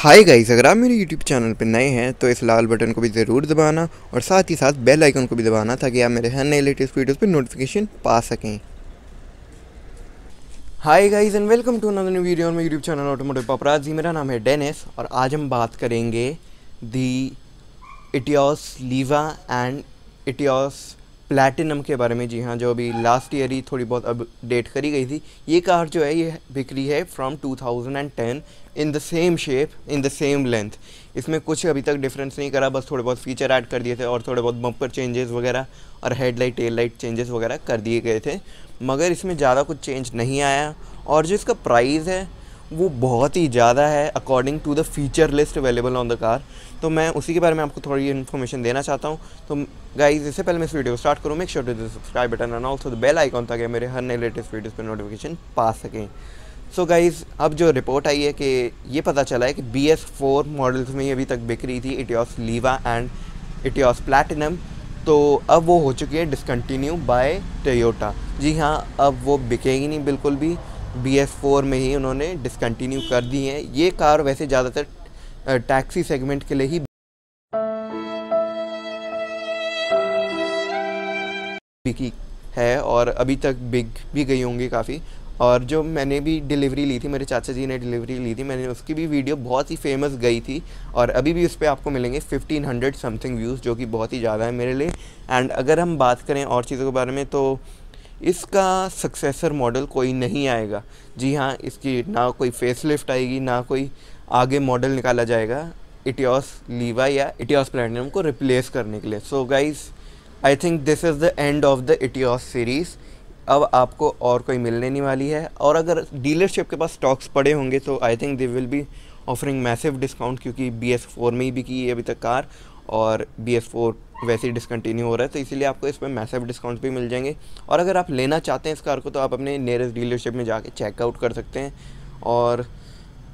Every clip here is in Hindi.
हाय गाइस अगर आप मेरे यूट्यूब चैनल पर नए हैं तो इस लाल बटन को भी ज़रूर दबाना और साथ ही साथ बेल आइकन को भी दबाना ताकि आप मेरे हर नए लेटेस्ट वीडियोस पर नोटिफिकेशन पा सकें। Hi guys and welcome to another new video on my YouTube channel automotive paparazzi मेरा नाम है डेनिस और आज हम बात करेंगे the Etios Liva and Etios Platinum के बारे में। जी हाँ जो अभी लास्ट ईयर ही थोड़ी बहुत अपडेट करी गई थी। ये कार जो है, ये बिक्री है from 2010 in the same shape in the same length इसमें कुछ अभी तक डिफरेंस नहीं करा, बस थोड़े बहुत फीचर ऐड कर दिए थे और थोड़े बहुत बम्पर चेंजेस वगैरह और हेडलाइट टेल लाइट चेंजेस वगैरह कर दिए गए थे। मगर इसमें ज़्यादा कुछ चेंज नहीं आया और जो इसका प्राइस है वो बहुत ही ज़्यादा है according to the feature list available on the car तो मैं उसी के बारे में आपको थोड़ी इन्फॉर्मेशन देना चाहता हूँ। तो गाइज़ इससे पहले मैं इस वीडियो को स्टार्ट करूँ make sure to subscribe button and also the bell icon ताकि मेरे हर नए लेटेस्ट वीडियोज़ पर नोटिफिकेशन पा सकें। सो so गाइज़ अब जो रिपोर्ट आई है कि ये पता चला है कि बी एस फोर मॉडल्स में अभी तक बिक रही थी Etios Liva and Etios Platinum तो अब वो हो चुकी है डिसकंटिन्यू बाय टोयोटा जी हाँ अब वो बिकेगी नहीं बिल्कुल भी। बी एस फोर में ही उन्होंने डिसकंटिन्यू कर दी है। ये कार वैसे ज़्यादातर टैक्सी सेगमेंट के लिए ही बिकी है और अभी तक बिक भी गई होंगी काफ़ी। और जो मैंने भी डिलीवरी ली थी, मेरे चाचा जी ने डिलीवरी ली थी, मैंने उसकी भी वीडियो बहुत ही फ़ेमस गई थी और अभी भी उस पर आपको मिलेंगे फिफ्टीन हंड्रेड समथिंग व्यूज़ जो कि बहुत ही ज़्यादा है मेरे लिए। एंड अगर हम बात करें और चीज़ों के बारे में तो इसका सक्सेसर मॉडल कोई नहीं आएगा। जी हाँ इसकी ना कोई फेसलिफ्ट आएगी, ना कोई आगे मॉडल निकाला जाएगा। इटियोस लीवा या इटियोस प्लेटिनम को रिप्लेस करने के लिए। So guys I think this is the end of the Etios series अब आपको और कोई मिलने नहीं वाली है। और अगर डीलरशिप के पास स्टॉक्स पड़े होंगे तो I think they will be offering massive discount क्योंकि बी एस फोर में ही भी की है अभी तक कार। और बी एस फोर वैसे ही डिसकंटिन्यू हो रहा है तो इसीलिए आपको इसमें मैसिव डिस्काउंट भी मिल जाएँगे। और अगर आप लेना चाहते हैं इस कार को तो आप अपने नियरेस्ट डीलरशिप में जाके चेकआउट कर सकते हैं। और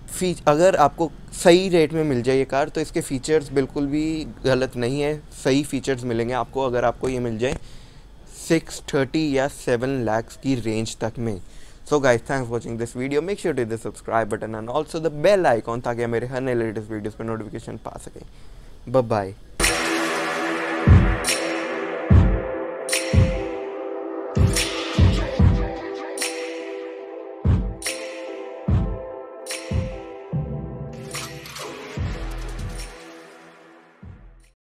फ़ी अगर आपको सही रेट में मिल जाए ये कार तो इसके फ़ीचर्स बिल्कुल भी गलत नहीं है। सही फ़ीचर्स मिलेंगे आपको, अगर आपको ये मिल जाए सिक्स थर्टी या सेवन लैक्स की रेंज तक में। So guys thanks watching this video make sure to the subscribe button and also the bell icon ताकि मेरे हर नए लेटेस्ट वीडियोज़ पर नोटिफिकेशन पा सकें। बाय